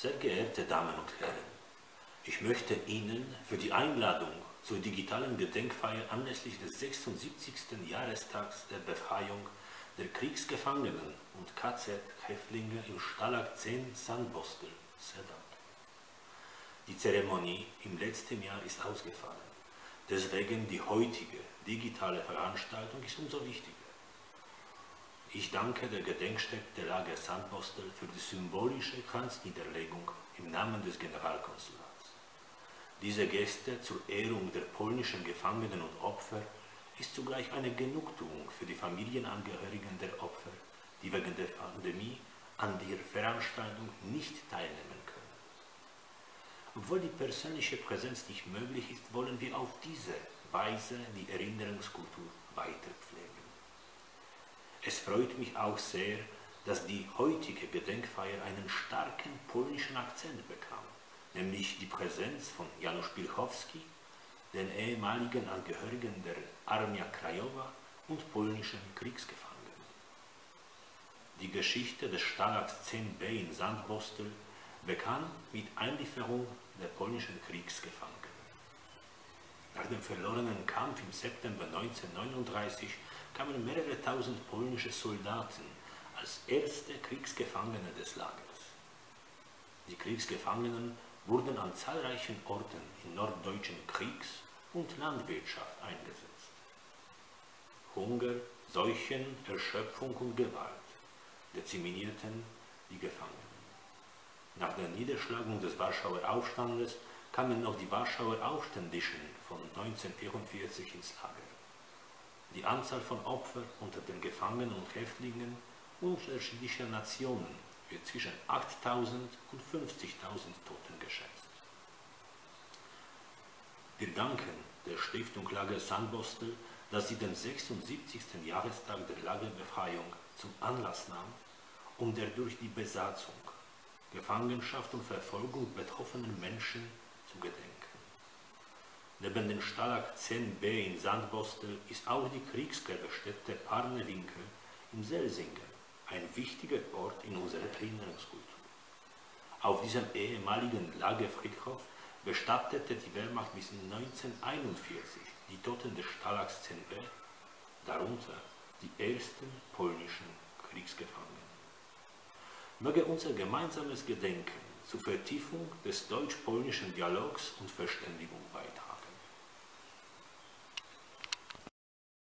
Sehr geehrte Damen und Herren, ich möchte Ihnen für die Einladung zur digitalen Gedenkfeier anlässlich des 76. Jahrestags der Befreiung der Kriegsgefangenen und KZ-Häftlinge im Stalag 10 Sandbostel sehr danken. Die Zeremonie im letzten Jahr ist ausgefallen. Deswegen die heutige digitale Veranstaltung ist umso wichtiger. Ich danke der Gedenkstätte Lager Sandbostel für die symbolische Kranzniederlegung im Namen des Generalkonsulats. Diese Geste zur Ehrung der polnischen Gefangenen und Opfer ist zugleich eine Genugtuung für die Familienangehörigen der Opfer, die wegen der Pandemie an der Veranstaltung nicht teilnehmen können. Obwohl die persönliche Präsenz nicht möglich ist, wollen wir auf diese Weise die Erinnerungskultur weiter pflegen. Es freut mich auch sehr, dass die heutige Gedenkfeier einen starken polnischen Akzent bekam, nämlich die Präsenz von Janusz Pilchowski, den ehemaligen Angehörigen der Armia Krajowa und polnischen Kriegsgefangenen. Die Geschichte des Stalags 10b in Sandbostel begann mit Einlieferung der polnischen Kriegsgefangenen. Nach dem verlorenen Kampf im September 1939 kamen mehrere tausend polnische Soldaten als erste Kriegsgefangene des Lagers. Die Kriegsgefangenen wurden an zahlreichen Orten in norddeutschen Kriegs- und Landwirtschaft eingesetzt. Hunger, Seuchen, Erschöpfung und Gewalt dezimierten die Gefangenen. Nach der Niederschlagung des Warschauer Aufstandes kamen noch die Warschauer Aufständischen von 1944 ins Lager. Die Anzahl von Opfern unter den Gefangenen und Häftlingen unterschiedlicher Nationen wird zwischen 8.000 und 50.000 Toten geschätzt. Wir danken der Stiftung Lager Sandbostel, dass sie den 76. Jahrestag der Lagerbefreiung zum Anlass nahm, um der durch die Besatzung, Gefangenschaft und Verfolgung betroffenen Menschen zu gedenken. Neben dem Stalag 10b in Sandbostel ist auch die Kriegsgräberstätte Arnewinkel im Selsingen ein wichtiger Ort in unserer Erinnerungskultur. Auf diesem ehemaligen Lagerfriedhof bestattete die Wehrmacht bis 1941 die Toten des Stalags 10b, darunter die ersten polnischen Kriegsgefangenen. Möge unser gemeinsames Gedenken zur Vertiefung des deutsch-polnischen Dialogs und Verständigung beitragen.